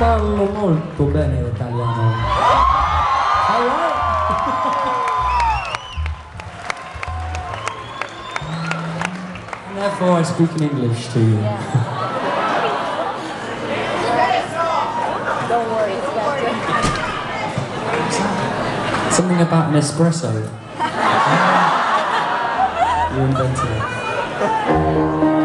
parlo molto bene l'italiano. Alright? and therefore I speak in English to you. Don't worry, it's better. Something about an espresso. you invented it.